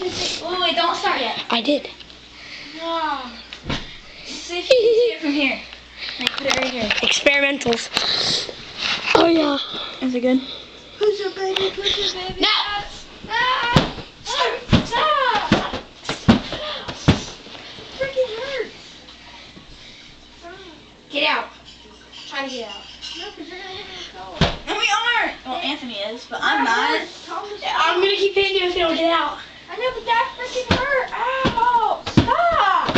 Wait, wait, don't start yet. I did. Wow. See if you can see it from here. Like, put it right here. Experimentals. Oh yeah. Is it good? Push your baby. Push your baby. No! Ah! Stop! Stop! Freaking hurts. Get out. Try to get out. No, because you're gonna hit me with No, we aren't. Well, Anthony is, but I'm not. I'm gonna keep hitting you if you don't get out. Know, but that freaking hurt. Ow! Stop!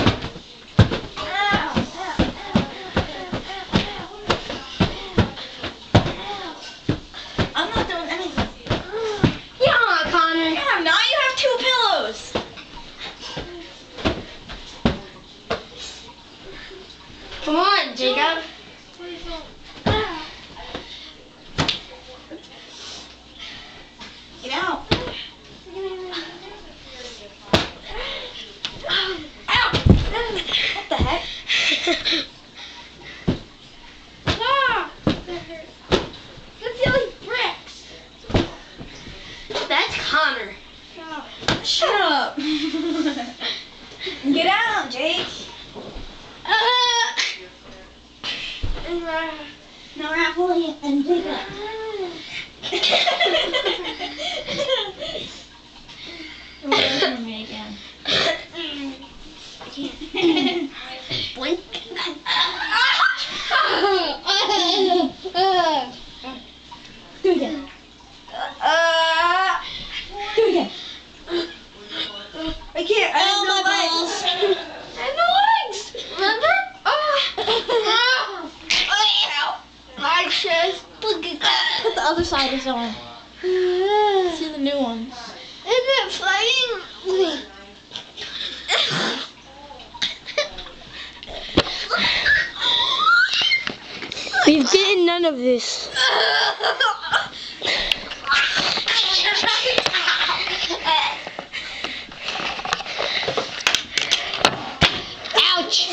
Ow! Ow! Ow! Ow! Ow! I'm not doing anything. Yeah, Connor. You have not. You have two pillows. Come on, Jacob. Please don't. Ah! Get out. Ow! Out. What the heck? Ah! That hurts. Let's see bricks. That's Connor. Shut up. Get out, Jake. Uh, And, uh, No, we're not pulling it and Jake up. me again. Blink. Do it again. Uh, do it again. I can't. I have no legs. I have no legs. Remember? Ah. My chest. Look at that. Put the other side is on. See the new ones. Isn't it fighting? We've getting none of this. Ouch!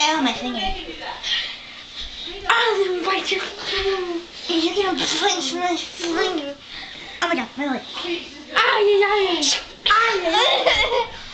Ow, my finger. I'm gonna bite your finger. You're gonna punch my finger. Oh my god, my leg. Ay, ay, ay. Ay, ay.